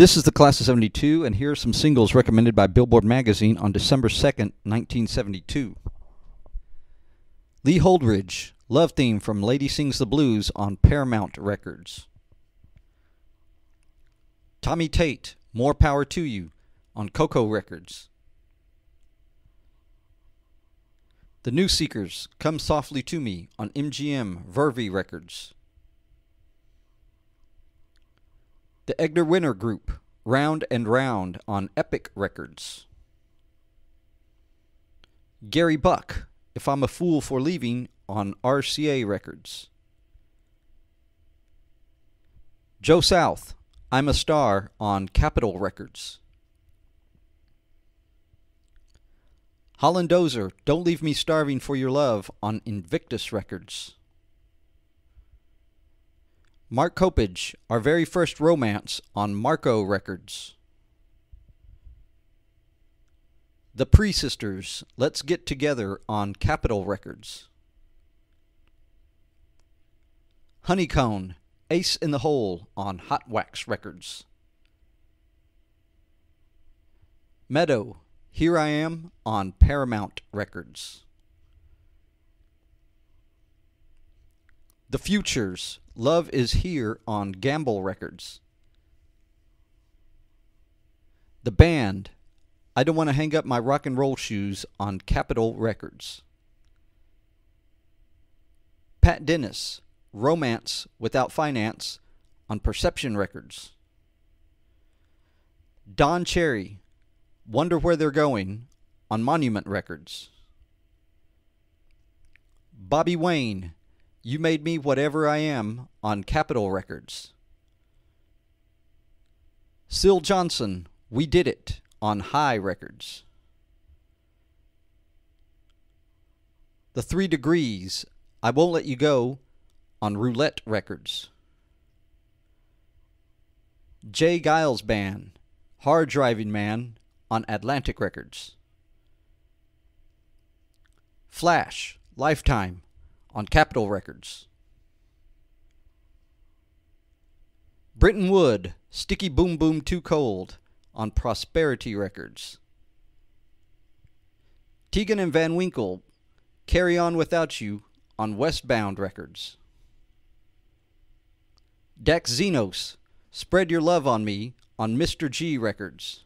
This is the class of 72, and here are some singles recommended by Billboard Magazine on December 2nd, 1972. Lee Holdridge, Love Theme from Lady Sings the Blues on Paramount Records. Tommy Tate, More Power to You on Koko Records. The New Seekers, Come Softly to Me on MGM Verve Records. The Edgar Winter Group, Round and Round on Epic Records. Gary Buck, If I'm a Fool for Leaving on RCA Records. Joe South, I'm a Star on Capitol Records. Holland Dozier, Don't Leave Me Starving for Your Love on Invictus Records. Marc Copage, Our Very First Romance on Marco Records. The Pre Sisters, Let's Get Together on Capitol Records. Honeycone, Ace in the Hole on Hot Wax Records. Meadow, Here I Am on Paramount Records. The Futures, Love is Here on Gamble Records. The Band, I Don't Want to Hang Up My Rock and Roll Shoes on Capitol Records. Pat Dennis, Romance Without Finance on Perception Records. Don Cherry, Wonder Where They're Going on Monument Records. Bobby Wayne, you Made Me Whatever I Am on Capitol Records. Syl Johnson, We Did It on Hi Records. The Three Degrees, I Won't Let You Go on Roulette Records. J. Geils Band, Hard Driving Man on Atlantic Records. Flash, Lifetime on Capitol Records. Britton Wood, Sticky Boom Boom Too Cold on Prosperity Records. Teegarden and Van Winkle, Carry On Without You on Westbound Records. Dax Spread Your Love on Me on Mr. G Records.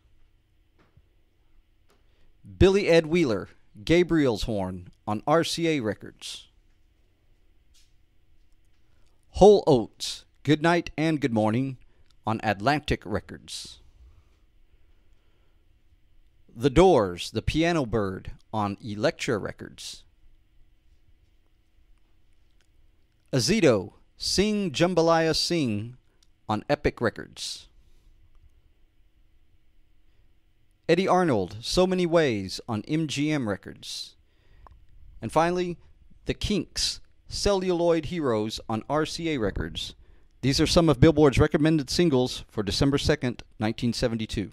Billy Ed Wheeler, Gabriel's Horn on RCA Records. Whole Oats, Good Night and Good Morning on Atlantic Records. The Doors, The Piano Bird on Elektra Records. Azito, Sing Jambalaya Sing on Epic Records. Eddy Arnold, So Many Ways on MGM Records. And finally, The Kinks, Celluloid Heroes on RCA Records. These are some of Billboard's recommended singles for December 2nd, 1972.